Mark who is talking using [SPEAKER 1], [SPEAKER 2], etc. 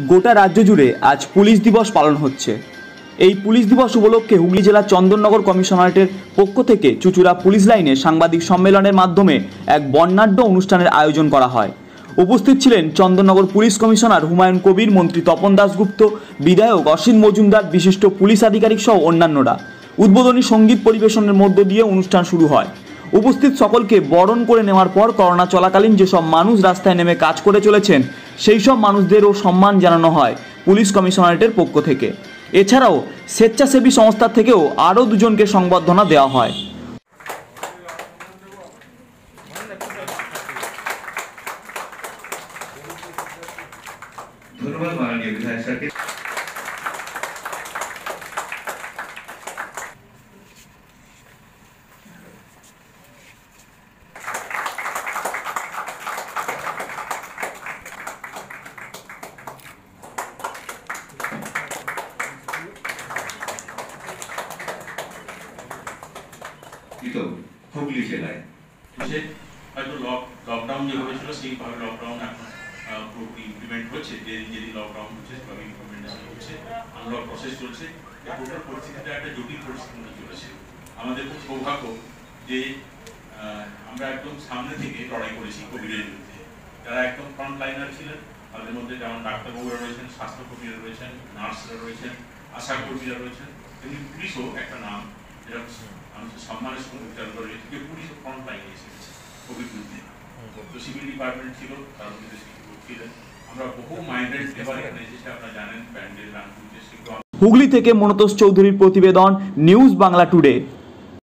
[SPEAKER 1] গোটা রাজ্য জুড়ে আজ পুলিশ দিবস পালন হচ্ছে। এই পুলিশ দিবস উপলক্ষে হুগলি জেলার চন্দননগর কমিশনারেটের পক্ষ থেকে চুচুড়া পুলিশ লাইনে সাংবাদিক সম্মেলনের মাধ্যমে এক বর্ণাঢ্য অনুষ্ঠানের আয়োজন করা হয়। উপস্থিত ছিলেন চন্দননগর পুলিশ কমিশনার হুমায়ুন কবির, মন্ত্রী তপন দাশগুপ্ত বিধায়ক অসীম মজুমদার, বিশিষ্ট পুলিশ আধিকারিক সহ অন্যান্যরা। উদ্বোধনী সংগীত পরিবেশনের মধ্য দিয়ে অনুষ্ঠান শুরু হয়। উপস্থিত সকলকে বরণ করে নেওয়ার পর করোনা চলাকালীন যেসব মানুষ রাস্তায় নেমে কাজ করে চলেছেন, সেই সব মানুষদেরও সম্মান জানানো হয় পুলিশ কমিশনারেটের পক্ষ থেকে। এছাড়াও স্বেচ্ছাসেবী সংস্থার থেকেও আরও দুজনকে সংবর্ধনা দেওয়া হয়।
[SPEAKER 2] ধন্যবাদ মাননীয় বিধায়ক স্যারকে। কিন্তু হুগলি জেলায়
[SPEAKER 3] সে হয়তো লক লকডাউন যেভাবে ছিল, সেইভাবে লকডাউন এখন ইমপ্লিমেন্ট হচ্ছে। যেদিন যেদিন লকডাউন হচ্ছে, সেভাবে ইমপ্লিমেন্টেশন হচ্ছে। আনলক প্রসেস চলছে। টোটাল পরিস্থিতিটা একটা জটিল পরিস্থিতির মধ্যে চলেছে। আমাদের খুব সৌভাগ্য যে আমরা একদম সামনে থেকে লড়াই করেছি কোভিডের বিরুদ্ধে। যারা একদম ফ্রন্ট লাইনার ছিলেন, তাদের মধ্যে যেমন ডাক্তারবাবুরা রয়েছেন, স্বাস্থ্যকর্মীরা রয়েছেন, নার্সরা রয়েছেন আশা কর্মীরা রয়েছেন, তেমনি পুলিশও একটা নাম মানুষের সম্মানের সঙ্গে উচ্চারণ করে এদিকে পুলিশ ফ্রন্ট লাইনে এসেছে কোভিড যুদ্ধে তো সিভিল ডিপার্টমেন্ট ছিল তার মধ্যে ছিলেন আমরা বহু মাইন্ডেড লেবার এখানে এসেছে আপনারা জানেন প্যান্ডেল রানপুর
[SPEAKER 1] হুগলি থেকে মনতোষ চৌধুরীর প্রতিবেদন নিউজ বাংলা টুডে